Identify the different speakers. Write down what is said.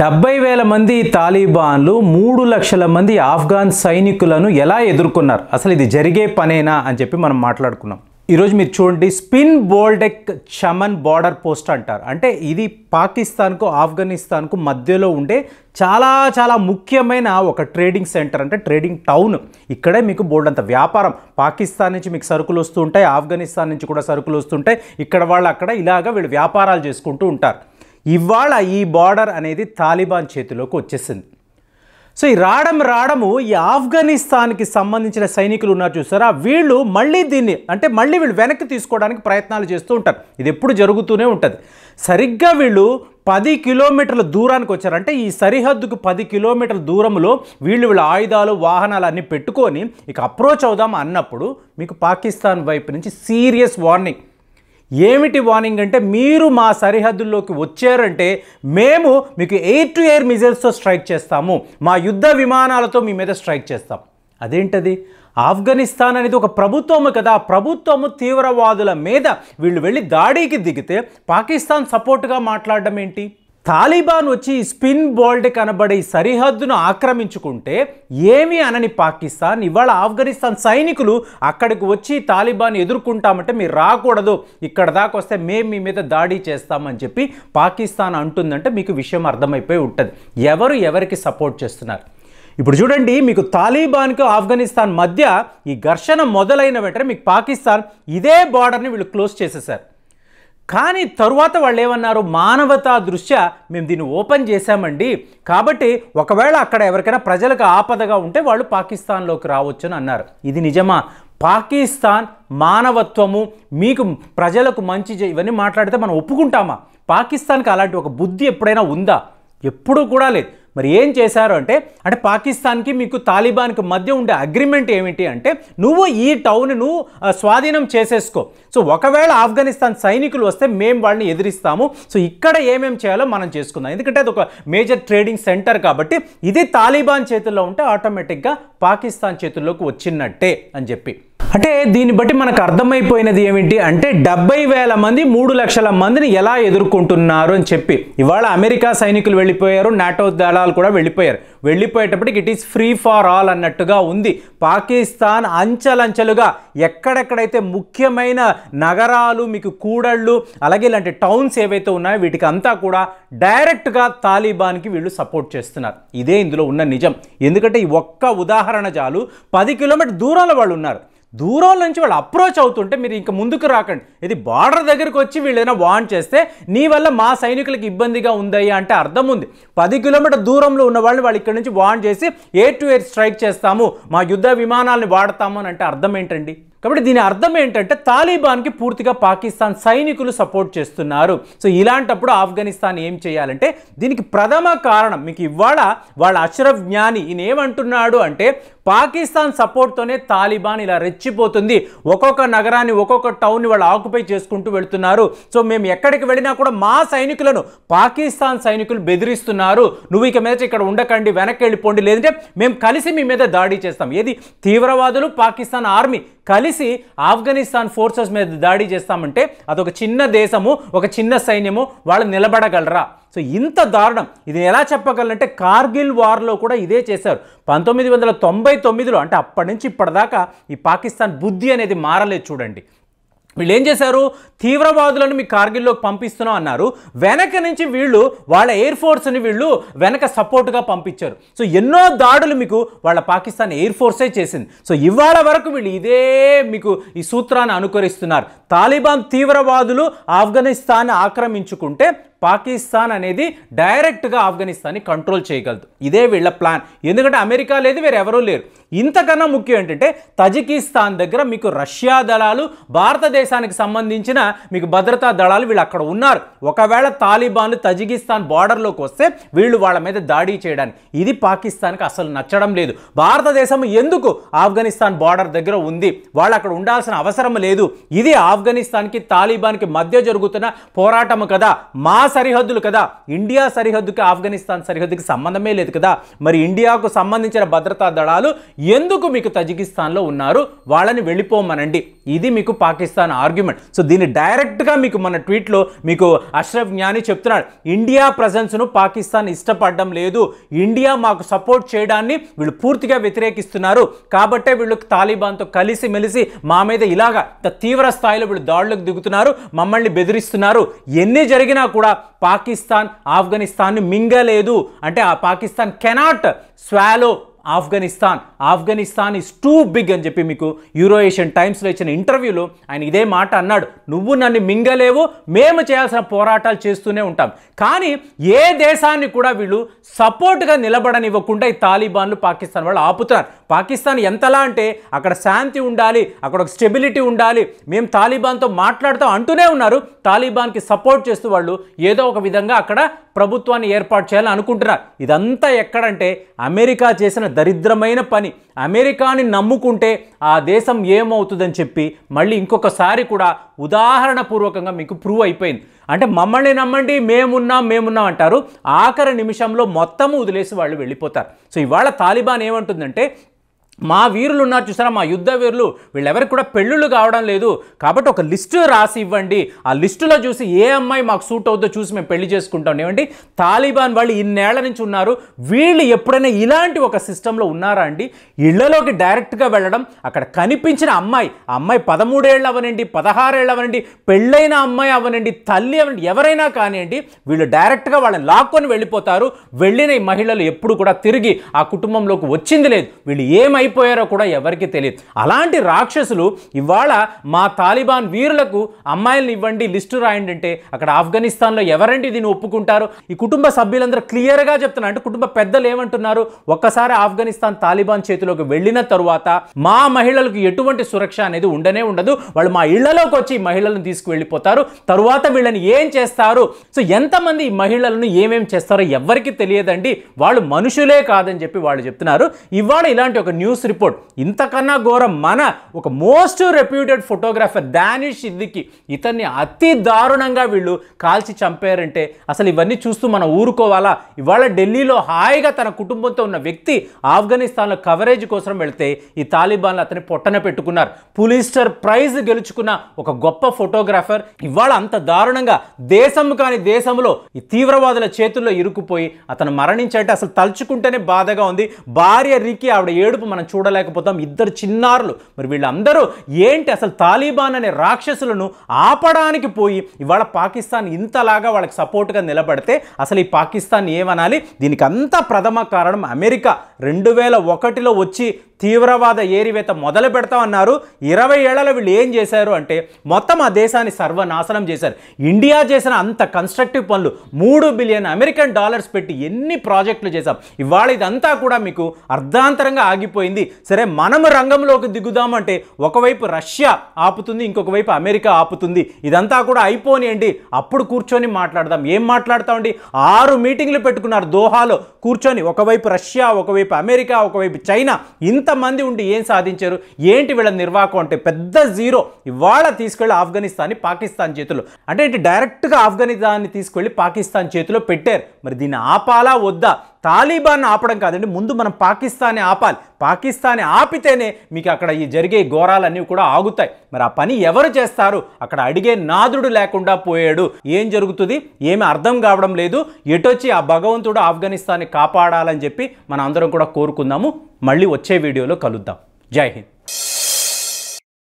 Speaker 1: డెబ్బై వేల మంది తాలిబాన్లు మూడు లక్షల మంది ఆఫ్ఘాన్ సైనికులను ఎలా ఎదుర్కొన్నారు? అసలు ఇది జరిగే పనేనా అని చెప్పి మనం మాట్లాడుకున్నాం. ఈరోజు మీరు చూడండి స్పిన్ బోల్డెక్ చమన్ బార్డర్ పోస్ట్ అంటారు. అంటే ఇది పాకిస్తాన్కు ఆఫ్ఘనిస్తాన్కు మధ్యలో ఉండే చాలా చాలా ముఖ్యమైన ఒక ట్రేడింగ్ సెంటర్ అంటే ట్రేడింగ్ టౌన్. ఇక్కడే మీకు బోర్డు అంత వ్యాపారం. పాకిస్తాన్ నుంచి మీకు సరుకులు వస్తూ ఉంటాయి ఆఫ్ఘనిస్తాన్ నుంచి కూడా సరుకులు వస్తుంటాయి ఇక్కడ వాళ్ళు అక్కడ ఇలాగ వీళ్ళు వ్యాపారాలు చేసుకుంటూ ఉంటారు. ఇవాళ ఈ బార్డర్ అనేది తాలిబాన్ చేతిలోకి వచ్చేసింది. సో ఈ రావడం రావడము ఈ ఆఫ్ఘనిస్తాన్కి సంబంధించిన సైనికులు ఉన్నారు చూసారా? వీళ్ళు మళ్ళీ దీన్ని అంటే మళ్ళీ వీళ్ళు వెనక్కి తీసుకోవడానికి ప్రయత్నాలు చేస్తూ ఉంటారు. ఇది ఎప్పుడు జరుగుతూనే ఉంటుంది. సరిగ్గా వీళ్ళు పది కిలోమీటర్ల దూరానికి వచ్చారు. అంటే ఈ సరిహద్దుకు పది కిలోమీటర్ల దూరంలో వీళ్ళు వీళ్ళ ఆయుధాలు వాహనాలు అన్నీ పెట్టుకొని ఇక అప్రోచ్ అవుదాం అన్నప్పుడు మీకు పాకిస్తాన్ వైపు నుంచి సీరియస్ వార్నింగ్. ఏమిటి వార్నింగ్ అంటే మీరు మా సరిహద్దుల్లోకి వచ్చారంటే మేము మీకు ఎయిర్ టు ఎయిర్ మిజైల్స్తో స్ట్రైక్ చేస్తాము. మా యుద్ధ విమానాలతో మీ మీద స్ట్రైక్ చేస్తాం. అదేంటది? ఆఫ్ఘనిస్తాన్ అనేది ఒక ప్రభుత్వము కదా. ప్రభుత్వము తీవ్రవాదుల మీద వీళ్ళు వెళ్ళి దాడికి దిగితే పాకిస్తాన్ సపోర్ట్గా మాట్లాడడం ఏంటి? తాలిబాన్ వచ్చి స్పిన్ బోల్డ్ కనబడే సరిహద్దును ఆక్రమించుకుంటే ఏమీ అనని పాకిస్తాన్ ఇవాళ ఆఫ్ఘనిస్తాన్ సైనికులు అక్కడికి వచ్చి తాలిబాన్ ఎదుర్కొంటామంటే మీరు రాకూడదు. ఇక్కడ దాకా వస్తే మేము మీ మీద దాడి చేస్తామని చెప్పి పాకిస్తాన్ అంటుందంటే మీకు విషయం అర్థమైపోయి ఉంటుంది. ఎవరు ఎవరికి సపోర్ట్ చేస్తున్నారు? ఇప్పుడు చూడండి మీకు తాలిబాన్కు ఆఫ్ఘనిస్తాన్ మధ్య ఈ ఘర్షణ మొదలైన వెంటనే మీకు పాకిస్తాన్ ఇదే బార్డర్ని వీళ్ళు క్లోజ్ చేసేసారు. కానీ తరువాత వాళ్ళు ఏమన్నారు మానవతా దృష్ట్యా మేము దీన్ని ఓపెన్ చేశామండి. కాబట్టి ఒకవేళ అక్కడ ఎవరికైనా ప్రజలకు ఆపదగా ఉంటే వాళ్ళు పాకిస్తాన్లోకి రావచ్చు అని అన్నారు. ఇది నిజమా? పాకిస్తాన్ మానవత్వము మీకు ప్రజలకు మంచి ఇవన్నీ మాట్లాడితే మనం ఒప్పుకుంటామా? పాకిస్తాన్కి అలాంటి ఒక బుద్ధి ఎప్పుడైనా ఉందా? ఎప్పుడూ కూడా లేదు. మరి ఏం చేశారు అంటే అంటే పాకిస్తాన్కి మీకు తాలిబాన్కి మధ్య ఉండే అగ్రిమెంట్ ఏమిటి అంటే నువ్వు ఈ టౌన్ నువ్వు స్వాధీనం చేసేసుకో. సో ఒకవేళ ఆఫ్ఘనిస్తాన్ సైనికులు వస్తే మేము వాళ్ళని ఎదిరిస్తాము. సో ఇక్కడ ఏమేం చేయాలో మనం చేసుకుందాం. ఎందుకంటే అది ఒక మేజర్ ట్రేడింగ్ సెంటర్ కాబట్టి ఇది తాలిబాన్ చేతుల్లో ఉంటే ఆటోమేటిక్గా పాకిస్తాన్ చేతుల్లోకి వచ్చినట్టే అని చెప్పి. అంటే దీన్ని బట్టి మనకు అర్థమైపోయినది ఏమిటి అంటే డెబ్బై వేల మంది మూడు లక్షల మందిని ఎలా ఎదుర్కొంటున్నారు అని చెప్పి. ఇవాళ అమెరికా సైనికులు వెళ్ళిపోయారు నాటో దళాలు కూడా వెళ్ళిపోయారు. వెళ్ళిపోయేటప్పటికి it is free for all అన్నట్టుగా ఉంది. పాకిస్తాన్ అంచెలంచెలుగా ఎక్కడెక్కడైతే ముఖ్యమైన నగరాలు మీకు కూడళ్ళు అలాగే ఇలాంటి టౌన్స్ ఏవైతే ఉన్నాయో వీటికి అంతా కూడా డైరెక్ట్గా తాలిబాన్కి వీళ్ళు సపోర్ట్ చేస్తున్నారు. ఇదే ఇందులో ఉన్న నిజం. ఎందుకంటే ఈ ఒక్క ఉదాహరణ చాలు పది కిలోమీటర్ దూరంలో వాళ్ళు ఉన్నారు. దూరం నుంచి వాళ్ళు అప్రోచ్ అవుతుంటే మీరు ఇంకా ముందుకు రాకండి. ఇది బార్డర్ దగ్గరికి వచ్చి వీళ్ళు ఏదైనా వాన్ చేస్తే నీ వల్ల మా సైనికులకు ఇబ్బందిగా ఉందయ్యా అంటే అర్థం ఉంది. పది కిలోమీటర్ దూరంలో ఉన్న వాళ్ళని వాళ్ళు ఇక్కడ నుంచి వాన్ చేసి ఎయిర్ టు ఎయిర్ స్ట్రైక్ చేస్తాము మా యుద్ధ విమానాలను వాడతాము అని అంటే అర్థం ఏంటండి? కాబట్టి దీని అర్థం ఏంటంటే తాలిబాన్కి పూర్తిగా పాకిస్తాన్ సైనికులు సపోర్ట్ చేస్తున్నారు. సో ఇలాంటప్పుడు ఆఫ్ఘనిస్తాన్ ఏం చేయాలంటే దీనికి ప్రథమ కారణం మీకు ఇవాళ వాళ్ళ అషరఫ్ జ్ఞాని ఈయన ఏమంటున్నాడు అంటే పాకిస్తాన్ సపోర్ట్తోనే తాలిబాన్ ఇలా రెచ్చిపోతుంది. ఒక్కొక్క నగరాన్ని ఒక్కొక్క టౌన్ని వాళ్ళు ఆక్యుపై చేసుకుంటూ వెళ్తున్నారు. సో మేము ఎక్కడికి వెళ్ళినా కూడా మా సైనికులను పాకిస్తాన్ సైనికులు బెదిరిస్తున్నారు. నువ్వు ఇక మీద ఇక్కడ ఉండకండి వెనక్కి వెళ్ళిపోండి. లేదంటే మేము కలిసి మీ మీద దాడి చేస్తాం. ఏది? తీవ్రవాదులు పాకిస్తాన్ ఆర్మీ కలిసి ఆఫ్ఘనిస్తాన్ ఫోర్సెస్ మీద దాడి చేస్తామంటే అదొక చిన్న దేశము ఒక చిన్న సైన్యము వాళ్ళు నిలబడగలరా? సో ఇంత దారుణం. ఇది ఎలా చెప్పగలంటే కార్గిల్ వార్లో కూడా ఇదే చేశారు. పంతొమ్మిది వందల తొంభై తొమ్మిదిలో అంటే అప్పటి నుంచి ఇప్పటిదాకా ఈ పాకిస్తాన్ బుద్ధి అనేది మారలేదు చూడండి. వీళ్ళు ఏం చేశారు? తీవ్రవాదులను మీ కార్గిల్లోకి పంపిస్తున్నాం అన్నారు. వెనక నుంచి వీళ్ళు వాళ్ళ ఎయిర్ ఫోర్స్ని వీళ్ళు వెనక సపోర్ట్గా పంపించారు. సో ఎన్నో దాడులు మీకు వాళ్ళ పాకిస్తాన్ ఎయిర్ ఫోర్సే చేసింది. సో ఇవాళ వరకు వీళ్ళు ఇదే మీకు ఈ సూత్రాన్ని అనుకరిస్తున్నారు. తాలిబాన్ తీవ్రవాదులు ఆఫ్ఘనిస్తాన్ ఆక్రమించుకుంటే పాకిస్తాన్ అనేది డైరెక్ట్గా ఆఫ్ఘనిస్తాన్ని కంట్రోల్ చేయగలదు. ఇదే వీళ్ళ ప్లాన్. ఎందుకంటే అమెరికా లేదు వేరే ఎవరూ లేరు. ఇంతకన్నా ముఖ్యం ఏంటంటే తజికిస్తాన్ దగ్గర మీకు రష్యా దళాలు భారతదేశానికి సంబంధించిన మీకు భద్రతా దళాలు వీళ్ళు అక్కడ ఉన్నారు. ఒకవేళ తాలిబాన్లు తజికిస్తాన్ బార్డర్లోకి వస్తే వీళ్ళు వాళ్ళ మీద దాడి చేయడానికి. ఇది పాకిస్తాన్కి అసలు నచ్చడం లేదు. భారతదేశం ఎందుకు ఆఫ్ఘనిస్తాన్ బార్డర్ దగ్గర ఉంది? వాళ్ళు అక్కడ ఉండాల్సిన అవసరం లేదు. ఇది ఆఫ్ఘనిస్తాన్కి తాలిబాన్కి మధ్య జరుగుతున్న పోరాటం కదా. మా సరిహద్దులు కదా? ఇండియా సరిహద్దుకి ఆఫ్ఘనిస్తాన్ సరిహద్దుకి సంబంధమే లేదు కదా? మరి ఇండియాకు సంబంధించిన భద్రతా దళాలు ఎందుకు మీకు తజికిస్తాన్లో ఉన్నారు? వాళ్ళని వెళ్ళిపోమనండి. ఇది మీకు పాకిస్తాన్ ఆర్గ్యుమెంట్. సో దీన్ని డైరెక్ట్గా మీకు మన ట్వీట్లో మీకు అష్రఫ్ జ్ఞాని చెప్తున్నాడు. ఇండియా ప్రజెన్స్ను పాకిస్తాన్ ఇష్టపడడం లేదు. ఇండియా మాకు సపోర్ట్ చేయడాన్ని వీళ్ళు పూర్తిగా వ్యతిరేకిస్తున్నారు. కాబట్టే వీళ్ళు తాలిబాన్తో కలిసి మెలిసి మా మీద ఇలాగా తీవ్ర స్థాయిలో వీళ్ళు దాడులకు దిగుతున్నారు. మమ్మల్ని బెదిరిస్తున్నారు. ఎన్ని జరిగినా కూడా పాకిస్తాన్ ఆఫ్ఘనిస్తాన్ని మింగలేదు. అంటే ఆ Pakistan cannot swallow Afghanistan. Afghanistan is too big అని చెప్పి మీకు యూరో ఏషియన్ టైమ్స్లో ఇచ్చిన ఇంటర్వ్యూలో ఆయన ఇదే మాట అన్నాడు. నువ్వు నన్ను మింగలేవు మేము చేయాల్సిన పోరాటాలు చేస్తూనే ఉంటాం. కానీ ఏ దేశాన్ని కూడా వీళ్ళు సపోర్ట్గా నిలబడనివ్వకుండా ఈ తాలిబాన్లు పాకిస్తాన్ వాళ్ళు ఆపుతున్నారు. పాకిస్తాన్ ఎంతలా అంటే అక్కడ శాంతి ఉండాలి అక్కడ ఒక స్టెబిలిటీ ఉండాలి. మేము తాలిబాన్తో మాట్లాడుతాం అంటూనే ఉన్నారు. తాలిబాన్కి సపోర్ట్ చేస్తూ వాళ్ళు ఏదో ఒక విధంగా అక్కడ ప్రభుత్వాన్ని ఏర్పాటు చేయాలని అనుకుంటున్నారు. ఇదంతా ఎక్కడంటే అమెరికా చేసిన దరిద్రమైన పని. అమెరికాని నమ్ముకుంటే ఆ దేశం ఏమవుతుందని చెప్పి మళ్ళీ ఇంకొకసారి కూడా ఉదాహరణ పూర్వకంగా మీకు ప్రూవ్ అయిపోయింది. అంటే మమ్మల్ని నమ్మండి మేమున్నాం మేమున్నాం అంటారు. ఆఖరి నిమిషంలో మొత్తము వదిలేసి వాళ్ళు వెళ్ళిపోతారు. సో ఇవాళ తాలిబాన్ ఏమంటుందంటే మా వీరులు ఉన్నారు చూసారా మా యుద్ధ వీరులు. వీళ్ళెవరికి కూడా పెళ్ళిళ్ళు కావడం లేదు. కాబట్టి ఒక లిస్టు రాసి ఇవ్వండి. ఆ లిస్టులో చూసి ఏ అమ్మాయి మాకు సూట్ అవుతుందో చూసి మేము పెళ్ళి చేసుకుంటాం. ఏమండి? తాలిబాన్ వాళ్ళు ఇన్నేళ్ళ నుంచి ఉన్నారు. వీళ్ళు ఎప్పుడైనా ఇలాంటి ఒక సిస్టంలో ఉన్నారా అండి? ఇళ్ళలోకి డైరెక్ట్గా వెళ్ళడం అక్కడ కనిపించిన అమ్మాయి ఆ అమ్మాయి పదమూడేళ్ళు అవనండి పదహారేళ్ళు అవనండి పెళ్ళైన అమ్మాయి అవనండి తల్లి అవనండి ఎవరైనా కానివ్వండి వీళ్ళు డైరెక్ట్గా వాళ్ళని లాక్కొని వెళ్ళిపోతారు. వెళ్ళిన ఈ మహిళలు ఎప్పుడు కూడా తిరిగి ఆ కుటుంబంలోకి వచ్చింది లేదు. వీళ్ళు ఏమైపోయారో కూడా ఎవరికి తెలియదు. అలాంటి రాక్షసులు ఇవాళ మా తాలిబాన్ వీరులకు అమ్మాయిలను ఇవ్వండి లిస్టు రాయండి అంటే అక్కడ ఆఫ్ఘనిస్తాన్లో ఎవరండి దీన్ని ఒప్పుకుంటారు? ఈ కుటుంబ సభ్యులందరూ క్లియర్గా చెప్తున్నారు అంటే కుటుంబ పెద్దలు ఏమంటున్నారు? ఒక్కసారి ఆఫ్ఘనిస్తాన్ తాలిబాన్ చేతిలోకి వెళ్ళిన తరువాత మా మహిళలకు ఎటువంటి సురక్ష అనేది ఉండనే ఉండదు. వాళ్ళు మా ఇళ్ళలోకి వచ్చి మహిళలను తీసుకువెళ్ళిపోతారు. తరువాత వీళ్ళని ఏం చేస్తారు? సో ఎంతమంది ఈ మహిళలను ఏమేం చేస్తారో ఎవరికి తెలియదండి. వాళ్ళు మనుషులే కాదని చెప్పి వాళ్ళు చెప్తున్నారు. ఇవాళ ఇలాంటి ఒక న్యూస్ రిపోర్ట్. ఇంతకన్నా ఘోరం మన ఒక most reputed photographer Danish Siddiqui. ఇతన్ని అతి దారుణంగా వీళ్ళు కాల్చి చంపారంటే అసలు ఇవన్నీ చూస్తూ మనం ఊరుకోవాలా? ఇవాళ ఢిల్లీలో హాయిగా తన కుటుంబంతో ఉన్న వ్యక్తి ఆఫ్ఘనిస్తాన్లో కవరేజ్ కోసం వెళితే ఈ తాలిబాన్లు అతని పొట్టన పెట్టుకున్నారు. పులిస్టర్ ప్రైజ్ గెలుచుకున్న ఒక గొప్ప ఫోటోగ్రాఫర్ ఇవాళ అంత దారుణంగా దేశం కాని దేశంలో ఈ తీవ్రవాదుల చేతుల్లో ఇరుక్కుపోయి అతను మరణించంటే అసలు తలుచుకుంటేనే బాధగా ఉంది. భార్య రికి ఆవిడ ఏడుపు మనం చూడలేకపోతాం. ఇద్దరు చిన్నారులు. మరి వీళ్ళందరూ ఏంటి అసలు తాలిబాన్ అనే రాక్షసులను ఆపడానికి పోయి ఇవాళ పాకిస్తాన్ ఇంతలాగా వాళ్ళకి సపోర్ట్గా నిలబడితే అసలు ఈ పాకిస్తాన్ ఏమనాలి? దీనికి అంతా ప్రథమ కారణం అమెరికా. రెండు వేల ఒకటిలో వచ్చి తీవ్రవాద ఏరివేత మొదలు పెడతామన్నారు. ఇరవై ఏళ్ళలో వీళ్ళు ఏం చేశారు అంటే మొత్తం ఆ దేశాన్ని సర్వనాశనం చేశారు. ఇండియా చేసిన అంత కన్స్ట్రక్టివ్ పనులు మూడు బిలియన్ అమెరికన్ డాలర్స్ పెట్టి ఎన్ని ప్రాజెక్టులు చేశాం. ఇవాళ ఇదంతా కూడా మీకు అర్ధాంతరంగా ఆగిపోయింది. సరే మనము రంగంలోకి దిగుదామంటే ఒకవైపు రష్యా ఆపుతుంది ఇంకొక వైపు అమెరికా ఆపుతుంది. ఇదంతా కూడా అయిపోనియండి. అప్పుడు కూర్చొని మాట్లాడదాం. ఏం మాట్లాడతామండి? ఆరు మీటింగ్లు పెట్టుకున్నారు దోహాలో. కూర్చొని ఒకవైపు రష్యా ఒకవైపు అమెరికా ఒకవైపు చైనా. ఇంత ఇంతమంది ఉండి ఏం సాధించారు? ఏంటి వీళ్ళ నిర్వాహకం అంటే పెద్ద జీరో. ఇవాళ తీసుకెళ్ళి ఆఫ్ఘనిస్తాన్ని పాకిస్తాన్ చేతిలో. అంటే డైరెక్ట్గా ఆఫ్ఘనిస్తాన్ని తీసుకెళ్ళి పాకిస్తాన్ చేతిలో పెట్టారు. మరి దీన్ని ఆపాలా? వద్దా? తాలిబాన్ ఆపడం కాదండి ముందు మనం పాకిస్తాన్ని ఆపాలి. పాకిస్తాన్ని ఆపితేనే మీకు అక్కడ ఈ జరిగే ఘోరాలన్నీ కూడా ఆగుతాయి. మరి ఆ పని ఎవరు చేస్తారు? అక్కడ అడిగే నాదుడు లేకుండా పోయాడు. ఏం జరుగుతుంది? ఏమి అర్థం కావడం లేదు. ఎటొచ్చి ఆ భగవంతుడు ఆఫ్ఘనిస్తాన్ని కాపాడాలని చెప్పి మనం అందరం కూడా కోరుకుందాము. మళ్ళీ వచ్చే వీడియోలో కలుద్దాం. జై హింద్.